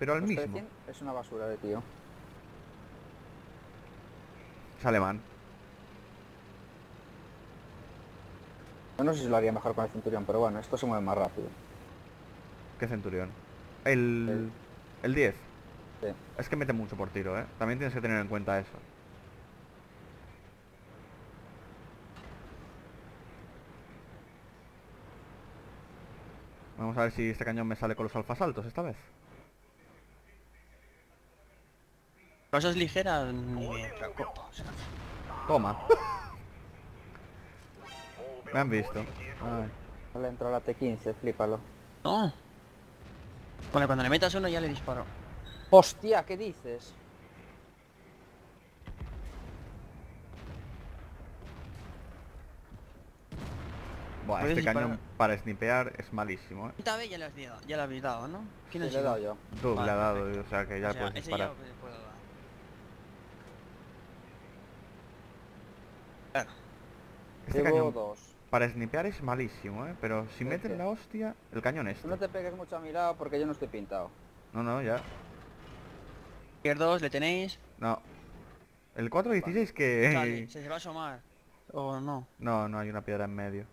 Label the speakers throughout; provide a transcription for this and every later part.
Speaker 1: Pero al mismo.
Speaker 2: 100 es una basura de tío.
Speaker 1: Es alemán.
Speaker 2: Yo no sé si lo haría mejor con el Centurión, pero bueno, esto se mueve más rápido.
Speaker 1: ¿Qué centurión? El... El 10.
Speaker 2: Sí.
Speaker 1: Es que mete mucho por tiro, ¿eh? También tienes que tener en cuenta eso. Vamos a ver si este cañón me sale con los alfas altos esta vez.
Speaker 3: Cosas ligeras ni me preocupo. o sea,
Speaker 1: Toma. me han visto. Ay.
Speaker 2: No le entró a la T15, flípalo.
Speaker 3: no. Bueno, cuando le metas uno ya le disparo.
Speaker 2: ¡Hostia! ¿Qué dices?
Speaker 1: Buah, este cañón para snipear es malísimo, ¿eh?
Speaker 3: Esta vez ya le has dado, ya le habéis dado, ¿no?
Speaker 2: Sí,
Speaker 3: ¿Quién
Speaker 2: le
Speaker 3: ha
Speaker 2: he dado yo.
Speaker 1: Doug le
Speaker 3: Vale,
Speaker 1: ha dado,
Speaker 3: perfecto.
Speaker 1: o sea que ya
Speaker 3: O sea,
Speaker 1: puedes
Speaker 3: ese ya
Speaker 1: disparar.
Speaker 3: le puedo dar. Claro.
Speaker 1: Este
Speaker 2: Llevo
Speaker 1: cañón
Speaker 2: dos.
Speaker 1: para snipear es malísimo, ¿eh? Pero si
Speaker 2: ¿Por
Speaker 1: meten la hostia, el cañón este.
Speaker 2: Tú no te pegues mucho a mi lado porque yo no estoy pintado.
Speaker 1: No, no, ya.
Speaker 3: 2 le tenéis.
Speaker 1: No. El 416 que...
Speaker 3: Se va a asomar. O no.
Speaker 1: No, no hay una piedra en medio.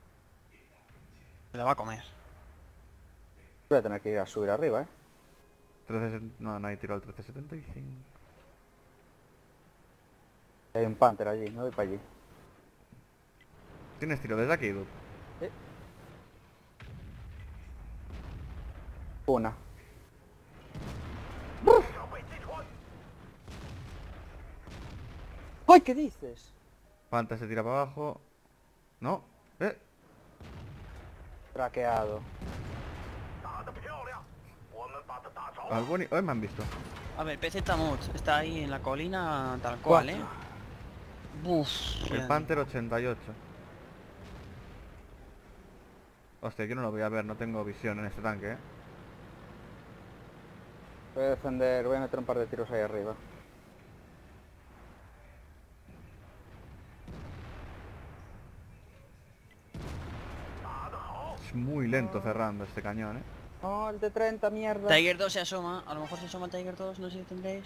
Speaker 3: Se la va a comer.
Speaker 2: Voy a tener que ir a subir arriba, ¿eh?
Speaker 1: 13... No, no hay tiro al 1375.
Speaker 2: Hay un Panther allí, no voy para allí.
Speaker 1: ¿Tienes tiro desde aquí, Dude?
Speaker 2: Una. ¡Ay, qué dices!
Speaker 1: Panta se tira para abajo. No. Eh.
Speaker 2: Traqueado.
Speaker 1: Al boni... Hoy me han visto.
Speaker 3: A ver, PC Tamuts está ahí en la colina tal cual, ¿eh? Uf,
Speaker 1: El Panther 88. Hostia, yo no lo voy a ver, no tengo visión en este tanque, ¿eh?
Speaker 2: Voy a defender, voy a meter un par de tiros ahí arriba.
Speaker 1: Es muy lento cerrando este cañón, ¿eh?
Speaker 2: ¡Oh, el de 30, mierda!
Speaker 3: Tiger 2 se asoma, a lo mejor se asoma Tiger 2, no sé si tendréis.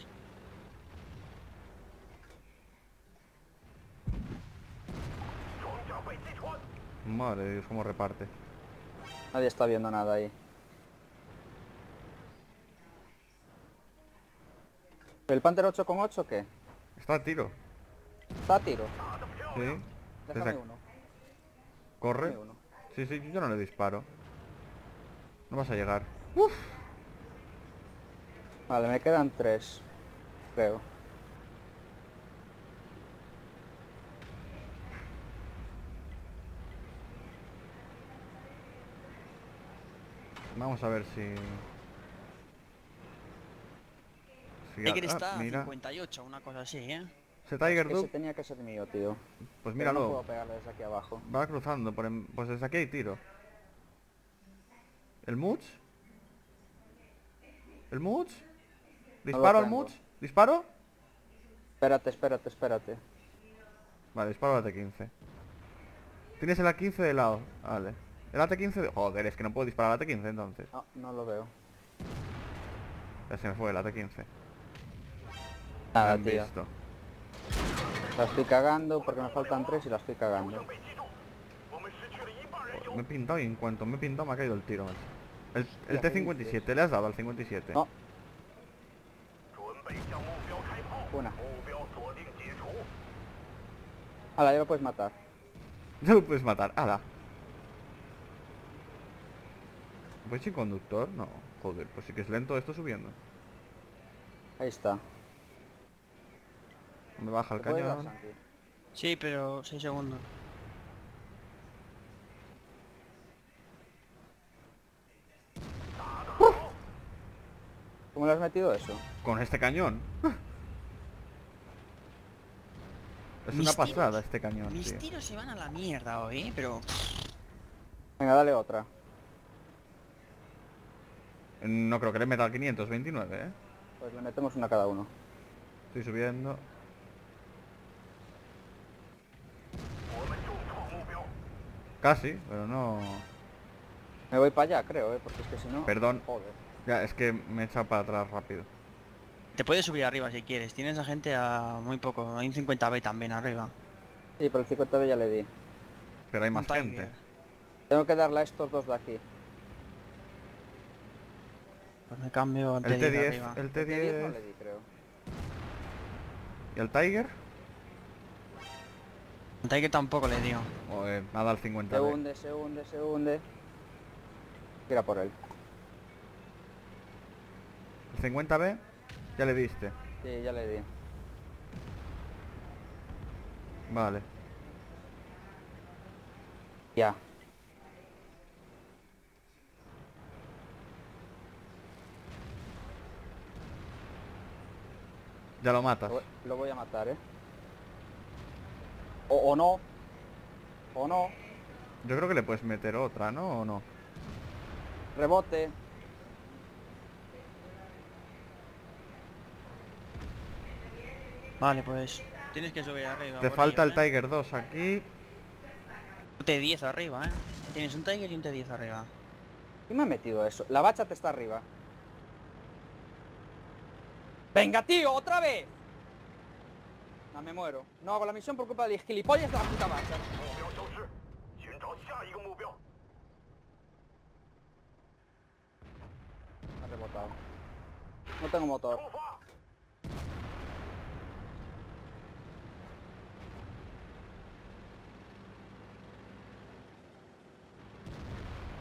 Speaker 1: Madre de Dios, cómo reparte.
Speaker 2: Nadie está viendo nada ahí. ¿El Panther 8 con 8 qué?
Speaker 1: Está a tiro.
Speaker 2: Está a tiro.
Speaker 1: Sí.
Speaker 2: Déjame uno.
Speaker 1: Corre.
Speaker 2: Déjame uno.
Speaker 1: Sí, sí, yo no le disparo. No vas a llegar.
Speaker 2: Vale, me quedan tres. Creo.
Speaker 1: Vamos a ver si... si
Speaker 3: Tiger
Speaker 1: ah,
Speaker 3: está a
Speaker 1: mira.
Speaker 3: 58, una cosa así, ¿eh?
Speaker 1: Ese Tiger
Speaker 2: Ese
Speaker 1: Duke,
Speaker 2: tenía que ser mío, tío.
Speaker 1: pues
Speaker 2: Pero No puedo pegarle desde aquí abajo.
Speaker 1: Va cruzando, por en- pues desde aquí hay tiro. ¿El Much? ¿El Much? ¿Disparo al
Speaker 2: tengo.
Speaker 1: Much? ¿Disparo?
Speaker 2: Espérate, espérate, espérate.
Speaker 1: Vale, disparo al AT-15. Tienes el A-15 de lado. Vale. El AT-15 de... Joder, es que no puedo disparar al AT-15 entonces.
Speaker 2: No, no lo veo.
Speaker 1: Ya se me fue el AT-15. Me
Speaker 2: Nada,
Speaker 1: han
Speaker 2: tío.
Speaker 1: visto.
Speaker 2: La estoy cagando porque me faltan tres y la estoy cagando.
Speaker 1: Me he pintado y en cuanto me he pintado me ha caído el tiro, macho. El, el
Speaker 2: Hostia, ¿qué
Speaker 1: T-57, ¿le has dado al 57?
Speaker 2: No. Una. Ahora ya lo puedes matar.
Speaker 1: Ya lo puedes matar, ala. ¿Voy sin conductor? No. Joder, pues sí que es lento esto subiendo.
Speaker 2: Ahí está.
Speaker 1: Me baja el
Speaker 2: ¿Te puedes dar,
Speaker 1: cañón.
Speaker 3: Sí, pero 6 segundos.
Speaker 2: ¿Cómo le has metido eso?
Speaker 1: Con este cañón. Es
Speaker 3: Mis
Speaker 1: una pasada
Speaker 3: tiros-
Speaker 1: este cañón,
Speaker 3: Mis
Speaker 1: tío.
Speaker 3: tiros se van a la mierda hoy, ¿eh? Pero...
Speaker 2: Venga, dale otra.
Speaker 1: No creo que le meta al 529, ¿eh?
Speaker 2: Pues le metemos una a cada uno.
Speaker 1: Estoy subiendo. Casi, pero no...
Speaker 2: Me voy para allá, creo, ¿eh? Porque es que si no...
Speaker 1: Perdón.
Speaker 2: Joder.
Speaker 1: Ya, es que me he echado para atrás rápido.
Speaker 3: Te puedes subir arriba si quieres. Tienes a gente a muy poco. Hay un 50B también arriba.
Speaker 2: Sí, pero el 50 ya le di.
Speaker 1: Pero hay más gente.
Speaker 2: Tengo que darle a estos dos de aquí.
Speaker 3: Pues me cambio al
Speaker 1: El
Speaker 3: T10
Speaker 1: T10,
Speaker 3: arriba.
Speaker 1: el
Speaker 2: T10 no
Speaker 1: T10
Speaker 2: le di, creo.
Speaker 1: y el Tiger.
Speaker 3: El Tiger tampoco le dio.
Speaker 1: Joder, nada al 50
Speaker 2: Se hunde, se hunde, se hunde. Tira por él.
Speaker 1: El 50B ya le diste.
Speaker 2: Sí, ya le di.
Speaker 1: Vale.
Speaker 2: Ya.
Speaker 1: Ya lo matas.
Speaker 2: Lo, voy- lo voy a matar, ¿eh? O, o no. O no.
Speaker 1: Yo creo que le puedes meter otra, ¿no? ¿O no?
Speaker 2: Rebote.
Speaker 3: Vale, pues tienes que subir arriba.
Speaker 1: Te falta el
Speaker 3: ¿eh?
Speaker 1: Tiger 2 aquí.
Speaker 3: Un T10 arriba, ¿eh? Tienes un Tiger y un T10 arriba.
Speaker 2: ¿Quién me ha metido eso? La bacha te está arriba. Venga, tío, otra vez. No, me muero. No hago la misión por culpa de gilipollas de la puta
Speaker 4: marcha.
Speaker 2: Me ha rebotado. No tengo motor.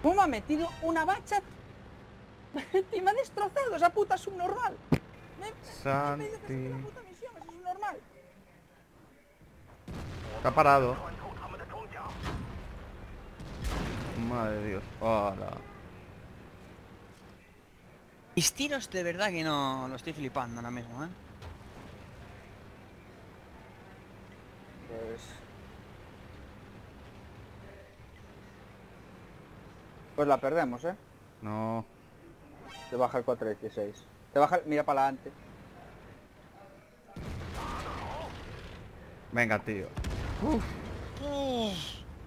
Speaker 2: ¿Cómo me ha metido una bacha? y me ha destrozado esa puta subnormal.
Speaker 1: Santi. Está parado. Madre Dios. Hola.
Speaker 3: Mis tiros de verdad que no lo estoy flipando ahora mismo, ¿eh?
Speaker 2: Pues... Pues la perdemos, ¿eh?
Speaker 1: No.
Speaker 2: Se baja el 4x6. Te baja, mira para adelante.
Speaker 1: Venga, tío.
Speaker 3: Uf.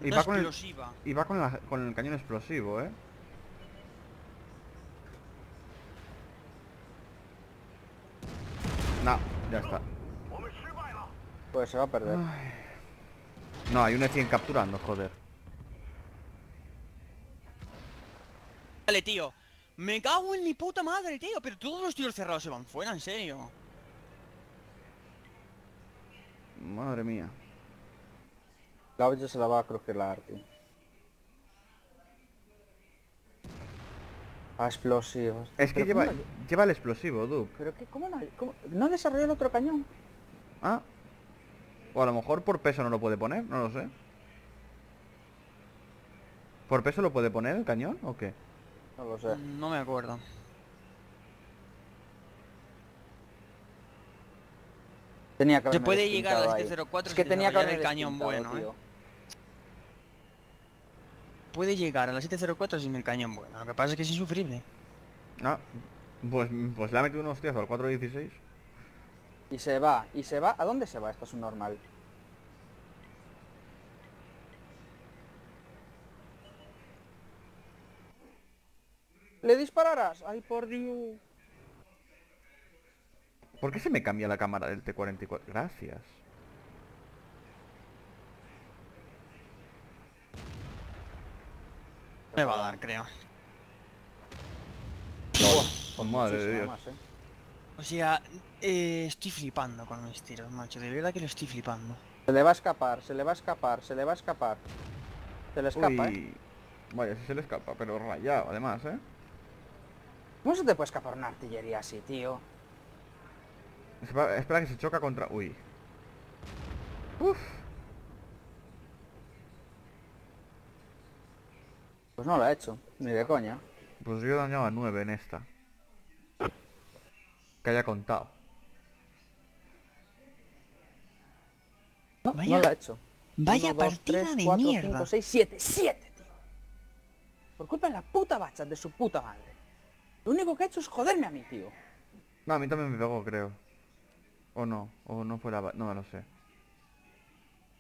Speaker 1: Y, va con el, cañón explosivo, ¿eh? No, ya está.
Speaker 2: Pues se va a perder.
Speaker 1: No, hay un e F100 capturando, joder.
Speaker 3: Dale, tío. Me cago en mi puta madre, tío. Pero todos los tiros cerrados se van fuera, en serio.
Speaker 1: Madre mía.
Speaker 2: La olla se la va a la Arti. A explosivos.
Speaker 1: Es que lleva,
Speaker 2: ¿cómo no-
Speaker 1: lleva el explosivo, Duke.
Speaker 2: ¿Pero qué? ¿Cómo no, cómo- no desarrolló el otro cañón?
Speaker 1: Ah. O a lo mejor por peso no lo puede poner, no lo sé. ¿Por peso lo puede poner el cañón o qué?
Speaker 2: No lo sé.
Speaker 3: No me acuerdo.
Speaker 2: Tenía que
Speaker 3: Se puede llegar a
Speaker 2: ahí.
Speaker 3: 704
Speaker 2: Es que
Speaker 3: sin
Speaker 2: tenía que haber
Speaker 3: el cañón bueno, ¿eh? Puede llegar a la 704 sin el cañón bueno. Lo que pasa es que es insufrible.
Speaker 1: Ah. Pues, pues le ha metido un hostiazo al 416.
Speaker 2: Y se va, y se va. ¿A dónde se va? Esto es un normal. ¿Le dispararás? Ay, por Dios.
Speaker 1: ¿Por qué se me cambia la cámara del T44? Gracias.
Speaker 3: Me va a dar, creo.
Speaker 1: Oh, madre de
Speaker 2: Muchísimo
Speaker 1: Dios.
Speaker 2: más, ¿eh?
Speaker 3: O sea, eh, estoy flipando con mis tiros, macho. De verdad que lo estoy flipando.
Speaker 2: Se le va a escapar, se le va a escapar, se le va a escapar. Se le escapa, ¿eh?
Speaker 1: Vaya, si se le escapa, pero rayado además, ¿eh?
Speaker 2: ¿Cómo se te puede escapar una artillería así, tío?
Speaker 1: Espera, espera que se choca contra... Uy. Uf.
Speaker 2: Pues no lo ha hecho, ni de coña.
Speaker 1: Pues yo he dañado a 9 en esta. Que haya contado.
Speaker 2: No,
Speaker 3: Vaya-
Speaker 2: no lo ha hecho.
Speaker 3: Vaya
Speaker 2: Uno, dos,
Speaker 3: partida
Speaker 2: tres,
Speaker 3: de
Speaker 2: cuatro,
Speaker 3: mierda.
Speaker 2: cinco, seis, siete. ¡Siete, tío! Por culpa de la puta bacha de su puta madre. Lo único que ha hecho es joderme a mí, tío.
Speaker 1: No, a mí también me pegó, creo. O no, o no fue la... No me lo sé.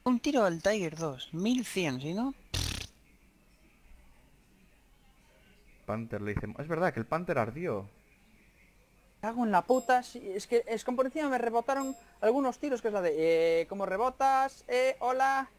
Speaker 3: Un tiro al Tiger 2. 1100, ¿sí no?
Speaker 1: Panther le dice... Es verdad que el Panther ardió.
Speaker 2: Cago en la puta, sí, es que es como por encima me rebotaron algunos tiros que es la de eh, como rebotas, eh, hola,